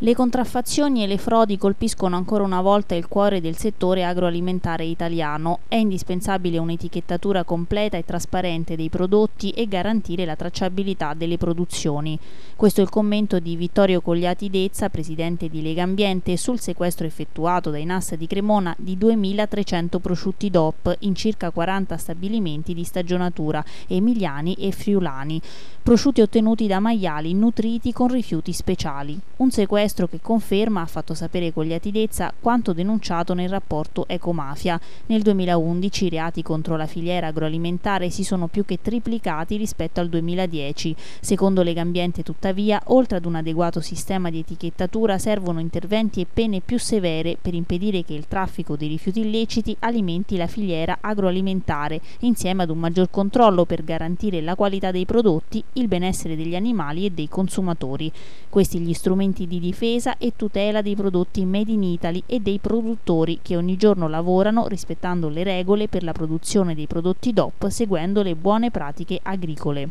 Le contraffazioni e le frodi colpiscono ancora una volta il cuore del settore agroalimentare italiano. È indispensabile un'etichettatura completa e trasparente dei prodotti e garantire la tracciabilità delle produzioni. Questo è il commento di Vittorio Cogliati Dezza, presidente di Lega Ambiente, sul sequestro effettuato dai NAS di Cremona di 2.300 prosciutti DOP in circa 40 stabilimenti di stagionatura emiliani e friulani. Prosciutti ottenuti da maiali nutriti con rifiuti speciali. Un sequestro sequestro che conferma, ha fatto sapere con liatidezza, quanto denunciato nel rapporto Ecomafia. Nel 2011 i reati contro la filiera agroalimentare si sono più che triplicati rispetto al 2010. Secondo Legambiente, tuttavia, oltre ad un adeguato sistema di etichettatura, servono interventi e pene più severe per impedire che il traffico di rifiuti illeciti alimenti la filiera agroalimentare, insieme ad un maggior controllo per garantire la qualità dei prodotti, il benessere degli animali e dei consumatori. Questi gli strumenti di difesa difesa e tutela dei prodotti made in Italy e dei produttori che ogni giorno lavorano rispettando le regole per la produzione dei prodotti DOP seguendo le buone pratiche agricole.